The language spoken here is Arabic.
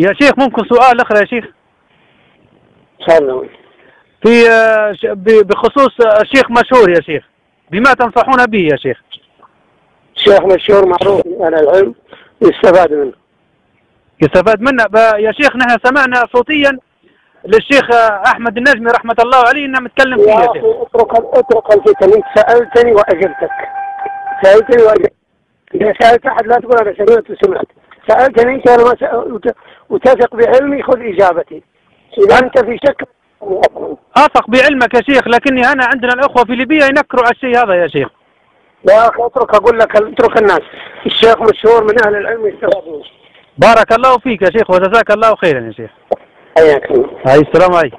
يا شيخ ممكن سؤال آخر يا شيخ؟ تفضل. في آه، بخصوص آه، شيخ مشهور يا شيخ. بما تنصحون به يا شيخ. شيخ مشهور معروف من العلم يستفاد منه. يستفاد منه. يا شيخ نحن سمعنا صوتيا للشيخ آه، أحمد النجمي رحمة الله عليه انه متكلم فيه يا شيخ. اترك اترك الفتن إنت سألتني وأجبتك. سألتني وأجبتك. إذا سألت أحد لا تقول أنا سمعت وسمعت سألتني انت وأنا ما سأ- وت- وتثق بعلمي خذ إجابتي. اذا أنت في شك؟ أثق بعلمك يا شيخ لكني أنا عندنا الأخوة في ليبيا ينكروا على الشيء هذا يا شيخ. يا أخي اترك أقول لك أترك الناس. الشيخ مشهور من أهل العلم منه بارك الله فيك يا شيخ وجزاك الله خيرا يا شيخ. حياك الله. السلام عليكم.